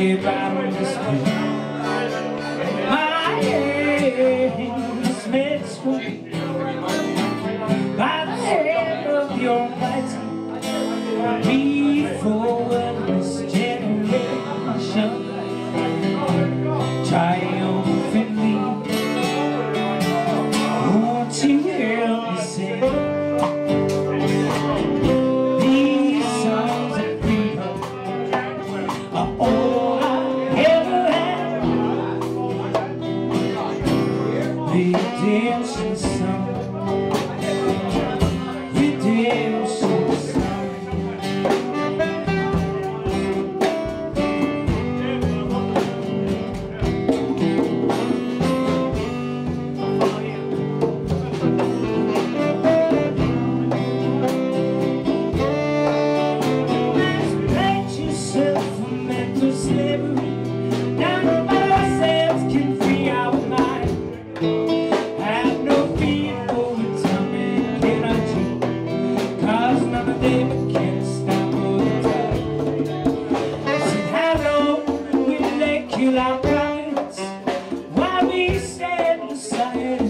here by Song, pra ele.